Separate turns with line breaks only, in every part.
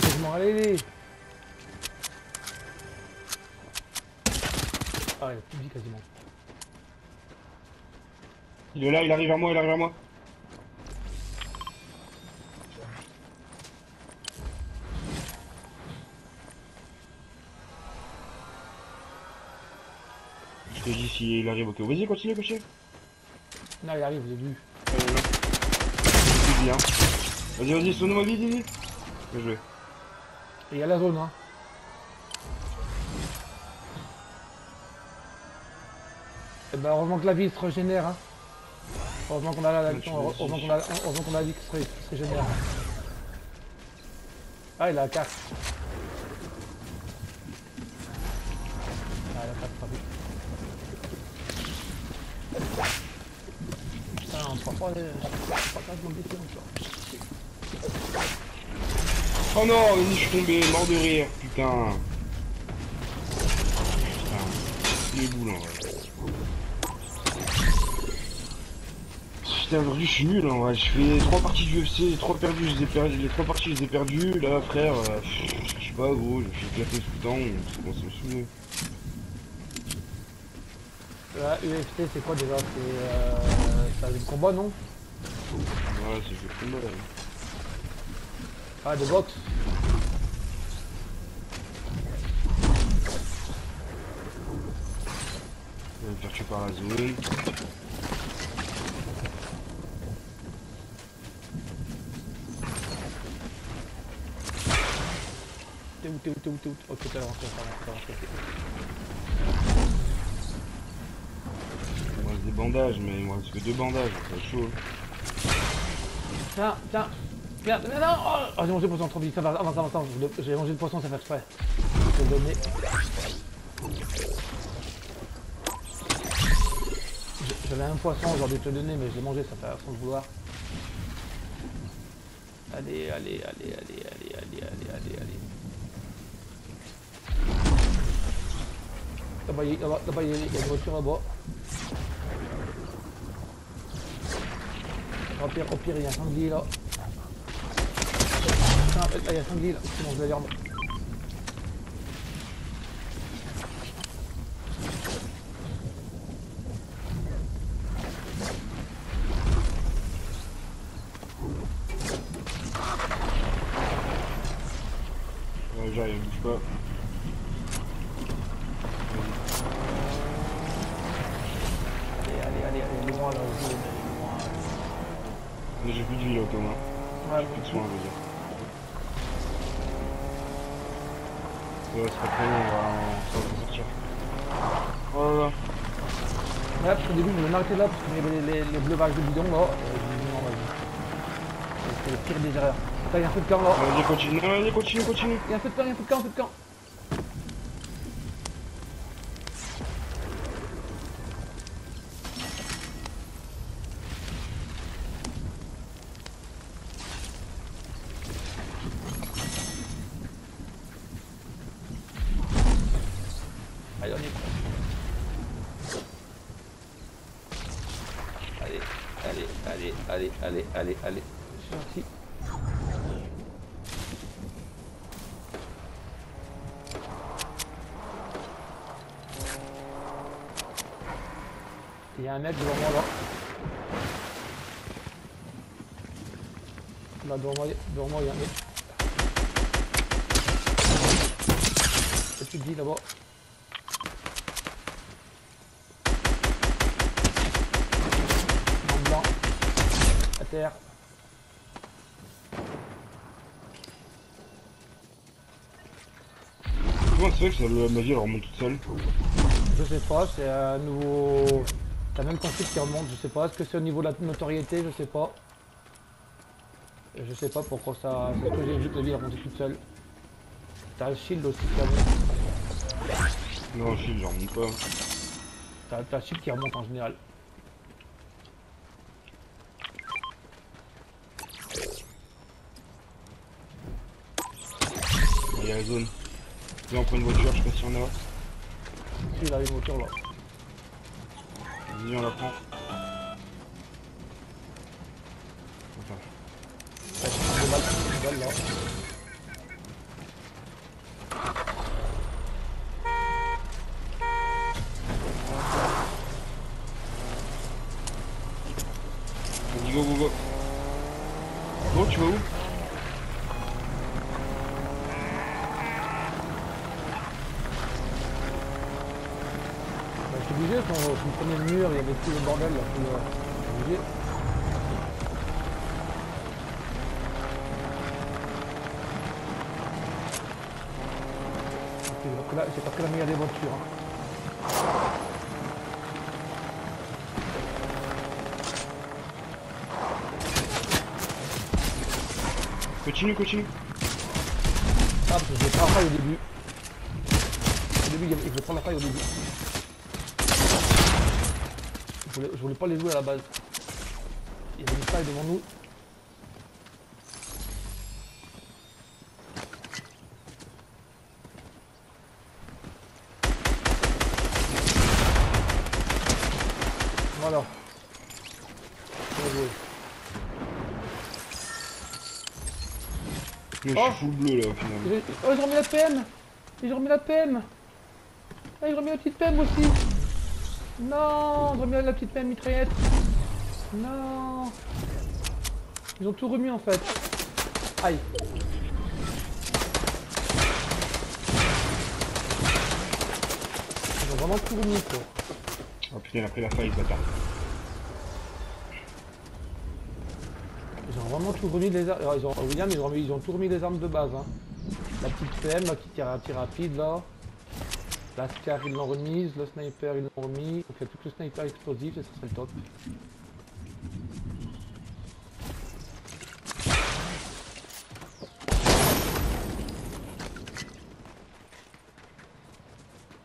quasiment. Allez, allez. Ah, il a plus de vie quasiment.
Il est là, il arrive à moi, il arrive à moi. Je te dis s'il arrive, ok. Vas-y, continue, continue.
Non, il arrive, j'ai vu.
Euh, bien. Vas-y, vas-y, sonne-moi vite, vite. Bien joué.
Et il y a la zone, hein. Et ben, heureusement que la vie se régénère, hein. Heureusement qu'on a la, la- heureusement qu'on a, heureusement qu'on a la vie qui se, se régénère. Ah, il a la carte. Ah, la carte, pas vite. Putain, on prend pas les... on prend pas encore.
Oh non, je suis tombé, mort de rire, putain. Putain, il est boule en vrai. Putain, aujourd'hui je suis nul en vrai. Je fais trois parties du UFC, les trois perdues, je les ai les trois parties je les ai perdues. Là, frère, euh, je sais pas, gros, je suis éclaté tout le temps, c'est bon, ça me
UFC, c'est quoi déjà? C'est euh, c'est un combat, non?
Ouais, c'est le combat là.
Ah, de boxe
Je vais me faire tuer par la zone.
T'es où, t'es où, t'es où, t'es où Ok, t'as avancé, t'as avancé.
Il me reste des bandages, mais il me reste que deux bandages, être chaud.
Tiens, tiens Tiens, non, non Oh, oh, j'ai mangé le poisson trop vite, ça va, avance, avance, avance. J'ai mangé le poisson, ça fait exprès. Je vais le donner. J'avais un poisson, j'aurais dû te le donner, mais je l'ai mangé, ça fait sans le vouloir. Allez, allez, allez, allez, allez, allez, allez, allez, allez. Là-bas, il y a- là-bas, il y a une voiture là-bas. Au pire, au pire, il y a un sanglier là. Là, il y a un sanglier là. C'est bon, je vais aller en bas.
Ouais, j'arrive, bouge pas.
Allez, allez, allez, allez, loin là, aussi, loin.
Mais j'ai plus de vie là, Thomas.
Ouais,
Plus de soins, je veux dire. Ouais, c'est pas très long, on va, sortir. Oh là là.
Ouais, parce qu'au début, je voulais m'arrêter là parce qu'il y avait les, les, les breuvages de bidon là. Me vas-y. C'était le pire des erreurs. Attends, il y a un feu de camp là.
Vas-y, continue, vas-y, continue, continue.
Il y a un feu de camp, il y a un feu de camp, un feu de camp. Allez, on y est. Allez, allez, allez, allez, allez, allez, parti. Il y a un mec devant moi là. Là devant moi, devant moi il y a un mec. Qu'est-ce que tu dis là-bas En blanc. À terre.
Comment ça fait que ça, la magie elle remonte toute seule
Je sais pas, c'est un nouveau. T'as même concept qui remonte, je sais pas. Est-ce que c'est au niveau de la notoriété Je sais pas. Je sais pas pourquoi ça. C'est ce que j'ai vu que la vie remontait toute seule. T'as le shield aussi qui remonte.
Non, je j'en remonte pas.
T'as t'as le shield qui remonte en général.
la zone. Là on prend une voiture, je sais pas si on a.
Si il a une voiture là.
Vas-y on la prend.
Là.
Vas-y go go go. Go tu vas où?
Je me prenais le mur, il y avait tout le bordel là. tout le- j'ai pas pris la meilleure des voitures. hein.
Continue, continue.
Ah, parce que je vais prendre la faille au début. Au début, il vais prendre la faille au début. Je voulais, je voulais pas les jouer à la base. Il y avait une faille devant nous. Voilà. Bien joué. Oh.
je suis full bleu là, au final.
J'ai- Oh, ils ont remis la PM Ils ont remis la PM Ah, ils ont remis la petite PM aussi Non remis la petite PM mitraillette Non Ils ont tout remis en fait. Aïe Ils ont vraiment tout remis quoi.
Oh putain, il a pris la faille, bâtard.
Ils ont vraiment tout remis les armes. Ils ont, William, ils ont, remis- ils ont tout remis les armes de base. Hein. La petite PM là, qui tire à tir rapide là. La Scar ils l'ont remise, le sniper ils l'ont remis. Donc il y a plus que le sniper explosif et ça serait le top.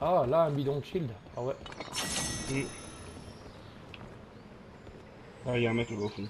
Ah là un bidon de shield. Ah ouais.
Ah, il y a un mec là-bas au fond.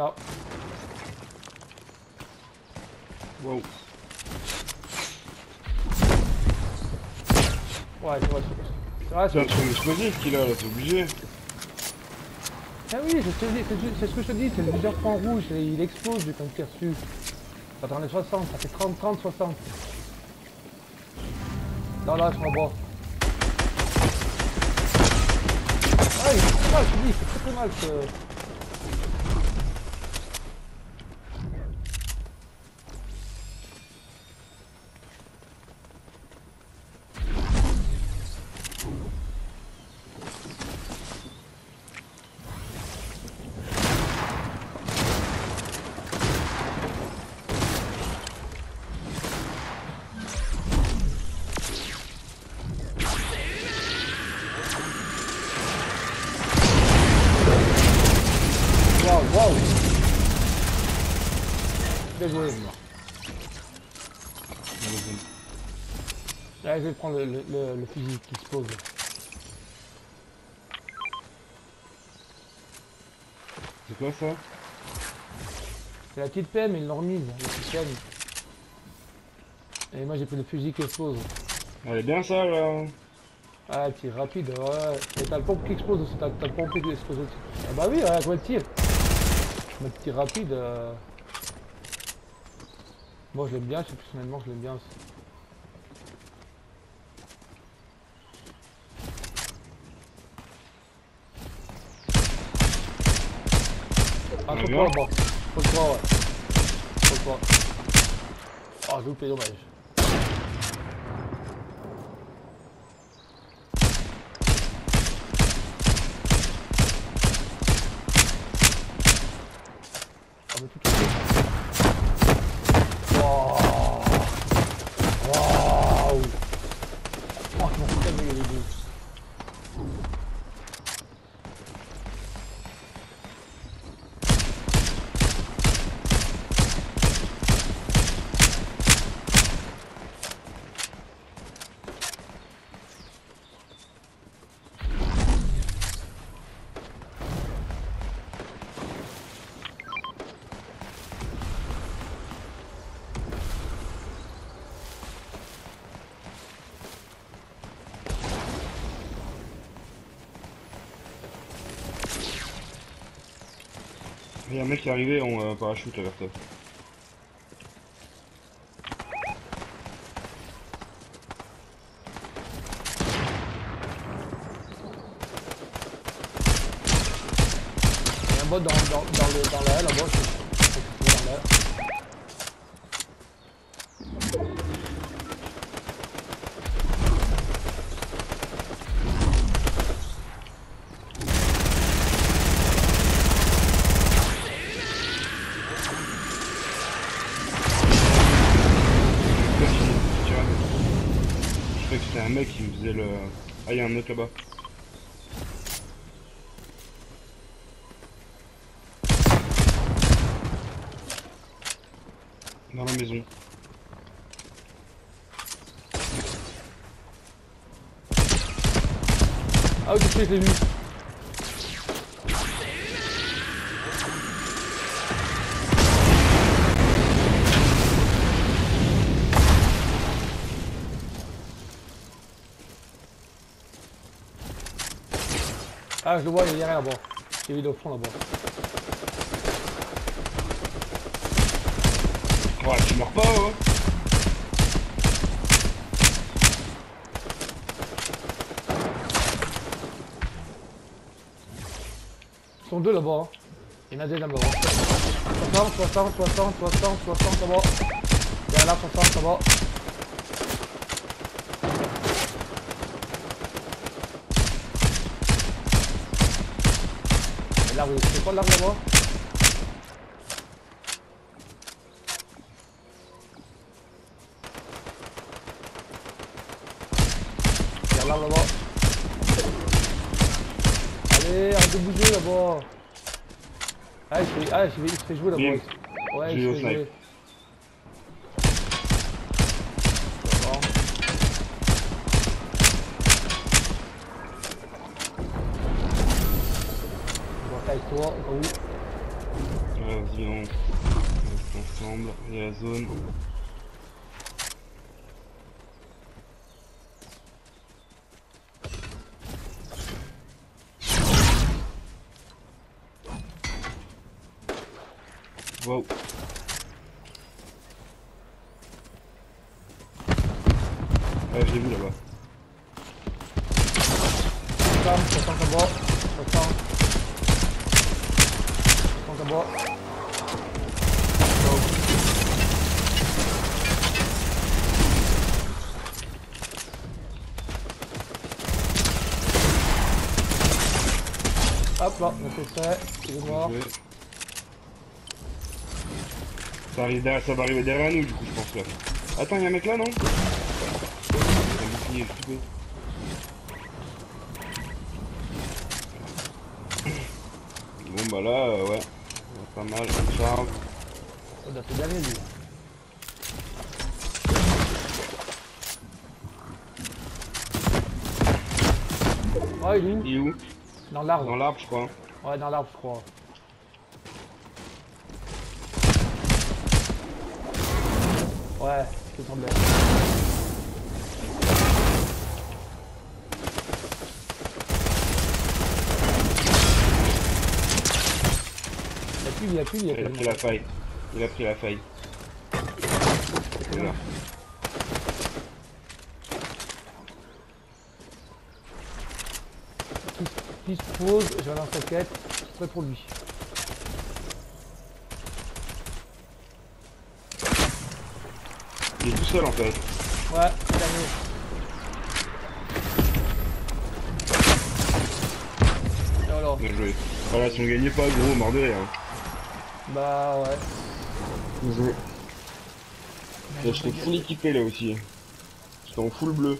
Attends,
Wow.
ouais, c'est vrai. C'est vrai,
C'est un
c'est
truc explosif qu'il a là, c'est obligé.
Ah oui, c'est ce que je ce que je te dis, c'est le viseur point rouge, et il explose dès qu'on tire dessus. Ça t'en est 60, ça fait 30, 30, 60. Là, là, je suis en bas. Ah, il très mal, je te dis, c'est très très mal ce... Allez, je vais prendre le, le, le- le fusil qui explose.
C'est quoi ça?
C'est la petite PM, ils l'ont remise, la petite PM. Et moi j'ai pris le fusil qui explose.
Elle est bien ça là
Ah, tir rapide, ouais. Et t'as le pompe qui explose aussi, t'as le pompe qui explose aussi. Ah bah oui, ouais, quoi le tir Le tir rapide, euh... Moi je l'aime bien, je- personnellement je l'aime bien aussi. Ah, faut
bien.
pas là-bas. Faut pas, ouais. Faut pas. Ah, j'ai loupé, dommage. Ah, mais tout est Waouh Waouh Oh, je m'en fous tellement, il y a des deux.
Il y a un mec qui est arrivé en euh, parachute là vers toi.
Il y a un bot dans, dans, dans la là-bas, je je sais pas si c'est dans la
Merci, tiens. Je croyais que c'était un mec qui me faisait le. Ah, il y a un autre là-bas. Dans la maison.
Ah oui, je l'ai vu. Ah, je le vois, il est derrière là-bas. J'ai vu au fond là-bas.
Oh, tu meurs pas, hein
Ils sont deux là-bas. hein. Il y en a deux là-bas. 60, 60, 60, 60, 60, ça va. Il y en a là, 60, ça c'est quoi l'arbre là-bas Il y a l'arbre là-bas. Allez, arrête de bouger là-bas. Ah, il se fait, ah, il se fait jouer là-bas. Ouais, fait
snipe.
jouer. Toi,
Vas-y, on reste ensemble. Il y a la zone. Wow. Ouais, je l'ai vu là-bas.
60, 60 là-bas. 60. 60 là-bas. Hop là, on a fait ça, il est mort.
Ça, arrive derrière- ça va arriver derrière nous, du coup, je pense là. Attends, y'a un mec là, non? Un bouclier, je sais pas. Bon, bah là, euh, ouais. Pas mal, charge.
Ça doit le dernier lui. Oh, il est où?
Il est où?
Dans l'arbre.
Dans l'arbre, je crois.
Ouais, dans l'arbre, je crois. Ouais, c'est tombé. Il a plus, il a plus, il a
pris la faille. Il a pris la faille. Voilà.
Qui se pose, je vais lancer la quête, prêt pour lui.
Il est tout seul en fait.
Ouais. Et voilà.
Bien joué. Voilà, si on gagnait pas, gros, mort de rire.
Bah ouais.
J'étais full équipé là aussi. J'étais en full bleu.